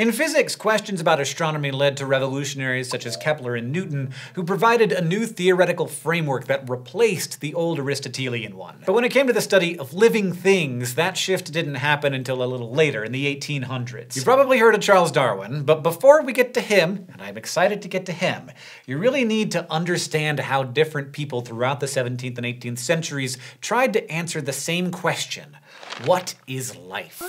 In physics, questions about astronomy led to revolutionaries such as Kepler and Newton, who provided a new theoretical framework that replaced the old Aristotelian one. But when it came to the study of living things, that shift didn't happen until a little later, in the 1800s. You've probably heard of Charles Darwin, but before we get to him, and I'm excited to get to him, you really need to understand how different people throughout the 17th and 18th centuries tried to answer the same question. What is life?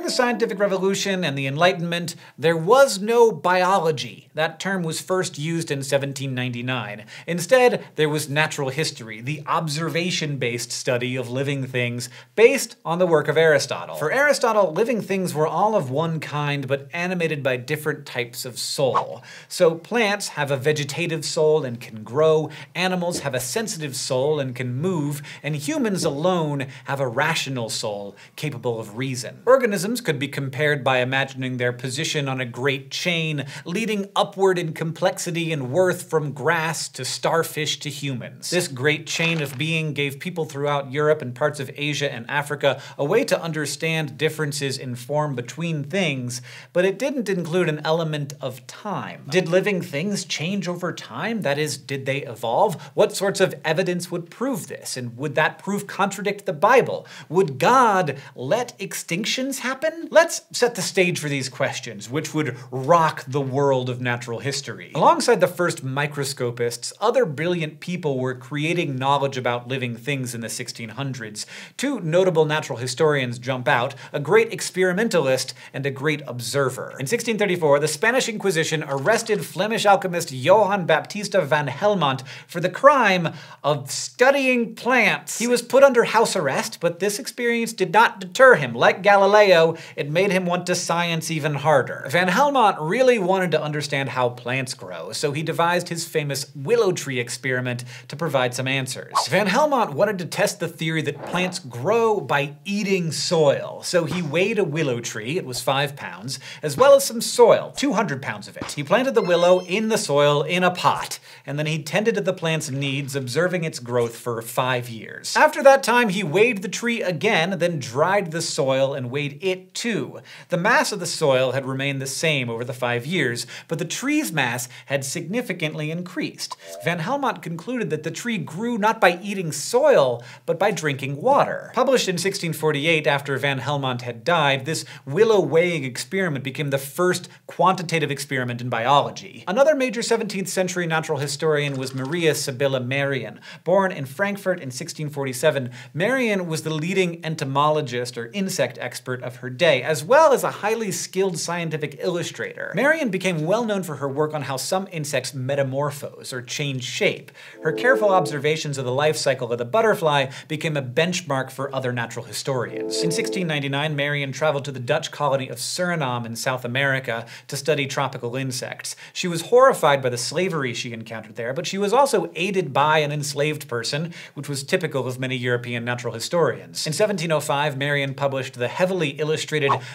During the scientific revolution and the Enlightenment, there was no biology. That term was first used in 1799. Instead, there was natural history, the observation-based study of living things based on the work of Aristotle. For Aristotle, living things were all of one kind but animated by different types of soul. So plants have a vegetative soul and can grow, animals have a sensitive soul and can move, and humans alone have a rational soul capable of reason. Organisms could be compared by imagining their position on a great chain, leading upward in complexity and worth from grass to starfish to humans. This great chain of being gave people throughout Europe and parts of Asia and Africa a way to understand differences in form between things, but it didn't include an element of time. Did living things change over time? That is, did they evolve? What sorts of evidence would prove this? And would that proof contradict the Bible? Would God let extinctions happen? Let's set the stage for these questions, which would rock the world of natural history. Alongside the first microscopists, other brilliant people were creating knowledge about living things in the 1600s. Two notable natural historians jump out, a great experimentalist and a great observer. In 1634, the Spanish Inquisition arrested Flemish alchemist Johann Baptista van Helmont for the crime of studying plants. He was put under house arrest, but this experience did not deter him. Like Galileo, it made him want to science even harder. Van Helmont really wanted to understand how plants grow, so he devised his famous willow tree experiment to provide some answers. Van Helmont wanted to test the theory that plants grow by eating soil, so he weighed a willow tree, it was five pounds, as well as some soil, 200 pounds of it. He planted the willow in the soil in a pot, and then he tended to the plant's needs, observing its growth for five years. After that time, he weighed the tree again, then dried the soil and weighed it too. The mass of the soil had remained the same over the five years, but the tree's mass had significantly increased. Van Helmont concluded that the tree grew not by eating soil, but by drinking water. Published in 1648 after Van Helmont had died, this willow weighing experiment became the first quantitative experiment in biology. Another major 17th century natural historian was Maria Sibylla Merian. Born in Frankfurt in 1647, Merian was the leading entomologist or insect expert of her day, as well as a highly skilled scientific illustrator. Merian became well known for her work on how some insects metamorphose or change shape. Her careful observations of the life cycle of the butterfly became a benchmark for other natural historians. In 1699, Merian traveled to the Dutch colony of Suriname in South America to study tropical insects. She was horrified by the slavery she encountered there, but she was also aided by an enslaved person, which was typical of many European natural historians. In 1705, Merian published the heavily illustrated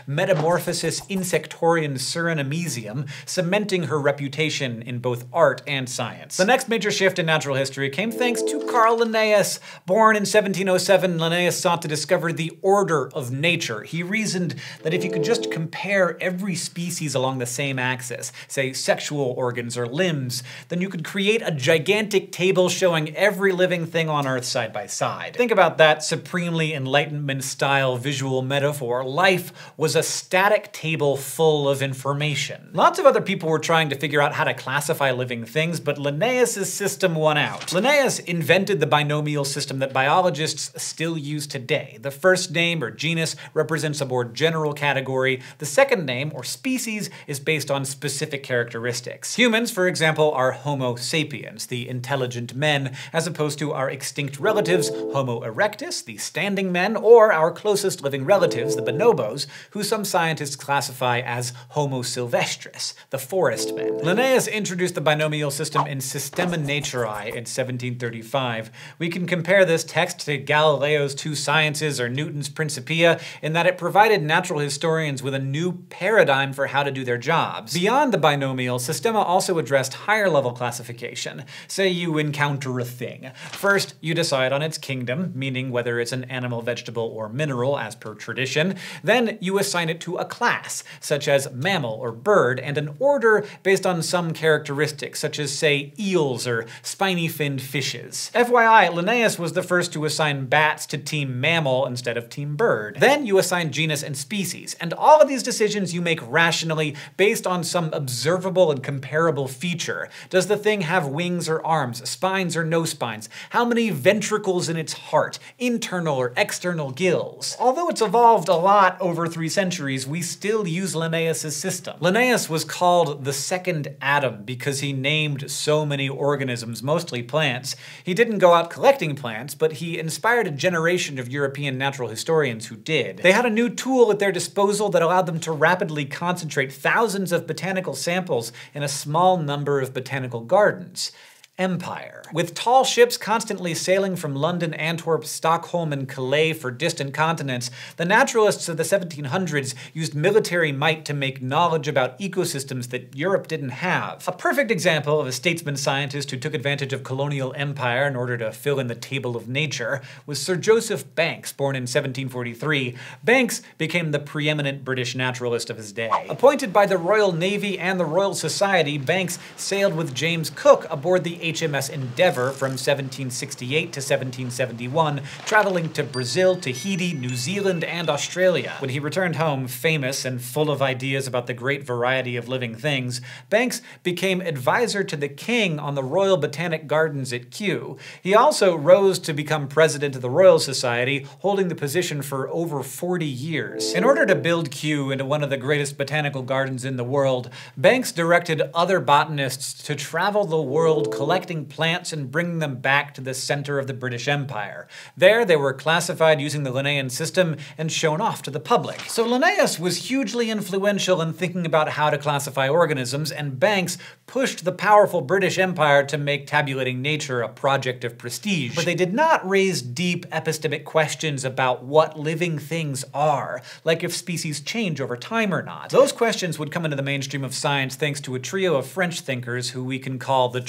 Metamorphosis Insectorum Surinamensium, cementing her reputation in both art and science. The next major shift in natural history came thanks to Carl Linnaeus. Born in 1707, Linnaeus sought to discover the order of nature. He reasoned that if you could just compare every species along the same axis, say sexual organs or limbs, then you could create a gigantic table showing every living thing on Earth side by side. Think about that supremely Enlightenment-style visual metaphor. Life was a static table full of information. Lots of other people were trying to figure out how to classify living things, but Linnaeus' system won out. Linnaeus invented the binomial system that biologists still use today. The first name, or genus, represents a more general category. The second name, or species, is based on specific characteristics. Humans, for example, are Homo sapiens, the intelligent men, as opposed to our extinct relatives, Homo erectus, the standing men, or our closest living relatives, the bonobos, who some scientists classify as Homo sylvestris, the forest men. Linnaeus introduced the binomial system in Systema Naturae in 1735. We can compare this text to Galileo's Two Sciences or Newton's Principia in that it provided natural historians with a new paradigm for how to do their jobs. Beyond the binomial, Systema also addressed higher level classification. Say you encounter a thing. First, you decide on its kingdom, meaning whether it's an animal, vegetable, or mineral as per tradition. Then you assign it to a class, such as mammal or bird, and an order based on some characteristics, such as, say, eels or spiny finned fishes. FYI, Linnaeus was the first to assign bats to team mammal instead of team bird. Then you assign genus and species, and all of these decisions you make rationally based on some observable and comparable feature. Does the thing have wings or arms, spines or no spines? How many ventricles in its heart, internal or external gills? Although it's evolved a lot over three centuries, we still use Linnaeus' system. Linnaeus was called the second Adam because he named so many organisms, mostly plants. He didn't go out collecting plants, but he inspired a generation of European natural historians who did. They had a new tool at their disposal that allowed them to rapidly concentrate thousands of botanical samples in a small number of botanical gardens empire. With tall ships constantly sailing from London, Antwerp, Stockholm, and Calais for distant continents, the naturalists of the 1700s used military might to make knowledge about ecosystems that Europe didn't have. A perfect example of a statesman scientist who took advantage of colonial empire in order to fill in the table of nature was Sir Joseph Banks, born in 1743. Banks became the preeminent British naturalist of his day. Appointed by the Royal Navy and the Royal Society, Banks sailed with James Cook aboard the HMS Endeavour from 1768 to 1771, traveling to Brazil, Tahiti, New Zealand, and Australia. When he returned home, famous and full of ideas about the great variety of living things, Banks became advisor to the king on the Royal Botanic Gardens at Kew. He also rose to become president of the Royal Society, holding the position for over 40 years. In order to build Kew into one of the greatest botanical gardens in the world, Banks directed other botanists to travel the world collecting collecting plants and bringing them back to the center of the British Empire. There, they were classified using the Linnaean system and shown off to the public. So Linnaeus was hugely influential in thinking about how to classify organisms, and Banks pushed the powerful British Empire to make tabulating nature a project of prestige. But they did not raise deep epistemic questions about what living things are, like if species change over time or not. Those questions would come into the mainstream of science thanks to a trio of French thinkers who we can call the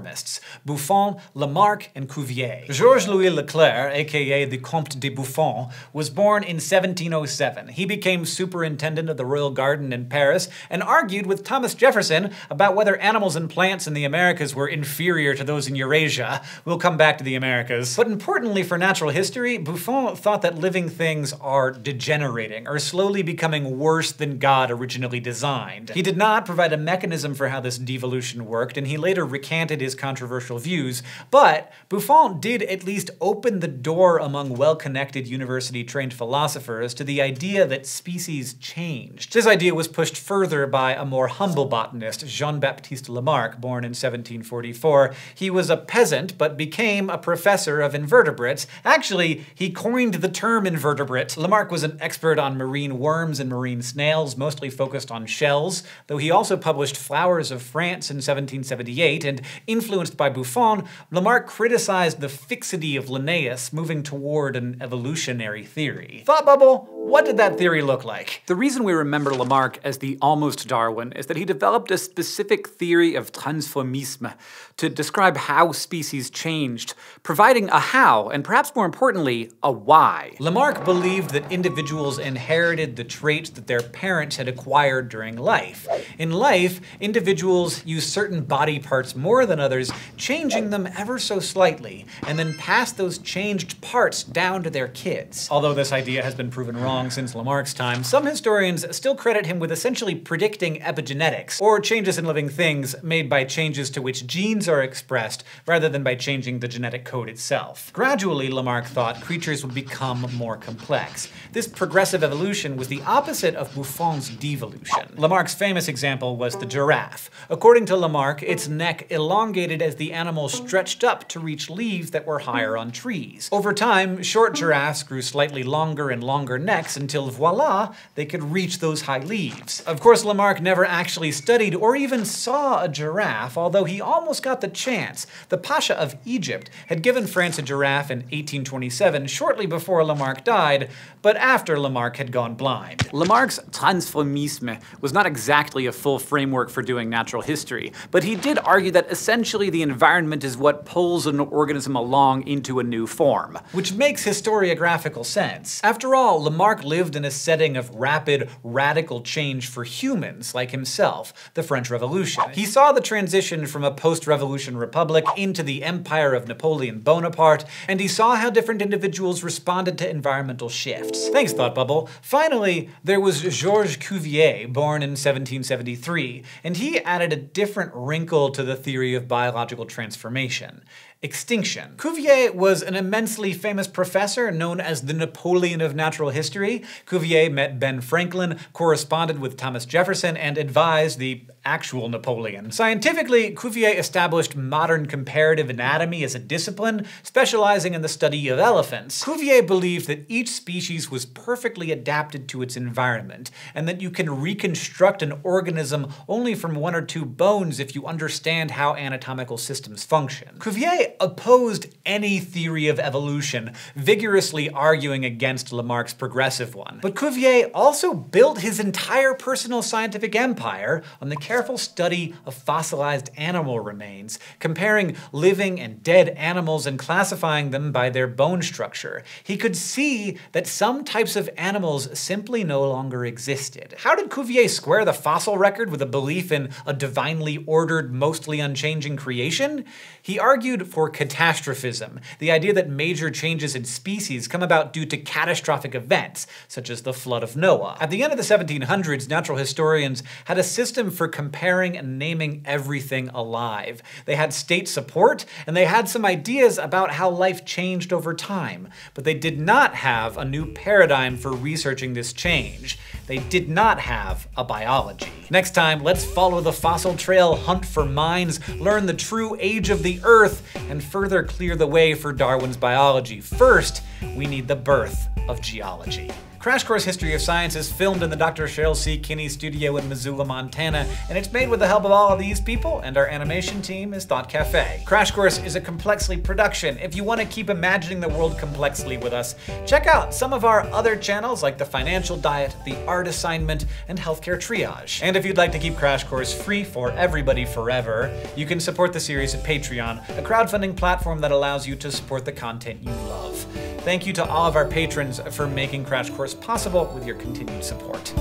transformists Buffon, Lamarck, and Cuvier. Georges Louis Leclerc, aka the Comte de Buffon, was born in 1707. He became superintendent of the Royal Garden in Paris and argued with Thomas Jefferson about whether animals and plants in the Americas were inferior to those in Eurasia. We'll come back to the Americas. But importantly for natural history, Buffon thought that living things are degenerating, or slowly becoming worse than God originally designed. He did not provide a mechanism for how this devolution worked, and he later recanted his his controversial views, but Buffon did at least open the door among well-connected university-trained philosophers to the idea that species changed. This idea was pushed further by a more humble botanist, Jean-Baptiste Lamarck, born in 1744. He was a peasant, but became a professor of invertebrates. Actually, he coined the term invertebrate. Lamarck was an expert on marine worms and marine snails, mostly focused on shells, though he also published Flowers of France in 1778 and Influenced by Buffon, Lamarck criticized the fixity of Linnaeus, moving toward an evolutionary theory. Thought bubble? What did that theory look like? The reason we remember Lamarck as the almost Darwin is that he developed a specific theory of transformisme to describe how species changed, providing a how, and perhaps more importantly, a why. Lamarck believed that individuals inherited the traits that their parents had acquired during life. In life, individuals use certain body parts more than others, changing them ever so slightly, and then pass those changed parts down to their kids. Although this idea has been proven wrong since Lamarck's time, some historians still credit him with essentially predicting epigenetics, or changes in living things made by changes to which genes are expressed, rather than by changing the genetic code itself. Gradually, Lamarck thought creatures would become more complex. This progressive evolution was the opposite of Buffon's devolution. Lamarck's famous example was the giraffe. According to Lamarck, its neck elongated elongated as the animal stretched up to reach leaves that were higher on trees. Over time, short giraffes grew slightly longer and longer necks until voila, they could reach those high leaves. Of course, Lamarck never actually studied or even saw a giraffe, although he almost got the chance. The Pasha of Egypt had given France a giraffe in 1827, shortly before Lamarck died, but after Lamarck had gone blind. Lamarck's transformisme was not exactly a full framework for doing natural history, but he did argue that essentially the environment is what pulls an organism along into a new form. Which makes historiographical sense. After all, Lamarck lived in a setting of rapid, radical change for humans like himself, the French Revolution. He saw the transition from a post-revolution republic into the empire of Napoleon Bonaparte, and he saw how different individuals responded to environmental shifts. Thanks, Thought Bubble. Finally, there was Georges Cuvier, born in 1773, and he added a different wrinkle to the theory of biological transformation extinction. Cuvier was an immensely famous professor known as the Napoleon of natural history. Cuvier met Ben Franklin, corresponded with Thomas Jefferson, and advised the actual Napoleon. Scientifically, Cuvier established modern comparative anatomy as a discipline, specializing in the study of elephants. Cuvier believed that each species was perfectly adapted to its environment, and that you can reconstruct an organism only from one or two bones if you understand how anatomical systems function. Cuvier opposed any theory of evolution, vigorously arguing against Lamarck's progressive one. But Cuvier also built his entire personal scientific empire on the careful study of fossilized animal remains, comparing living and dead animals and classifying them by their bone structure. He could see that some types of animals simply no longer existed. How did Cuvier square the fossil record with a belief in a divinely ordered, mostly unchanging creation? He argued for catastrophism, the idea that major changes in species come about due to catastrophic events, such as the flood of Noah. At the end of the 1700s, natural historians had a system for comparing and naming everything alive. They had state support, and they had some ideas about how life changed over time, but they did not have a new paradigm for researching this change. They did not have a biology. Next time, let's follow the fossil trail, hunt for mines, learn the true age of the Earth, and further clear the way for Darwin's biology. First, we need the birth of geology. Crash Course History of Science is filmed in the Dr. Cheryl C. Kinney studio in Missoula, Montana, and it's made with the help of all of these people, and our animation team is Thought Cafe. Crash Course is a Complexly production. If you want to keep imagining the world complexly with us, check out some of our other channels like The Financial Diet, The Art Assignment, and Healthcare Triage. And if you'd like to keep Crash Course free for everybody forever, you can support the series at Patreon, a crowdfunding platform that allows you to support the content you love. Thank you to all of our patrons for making Crash Course possible with your continued support.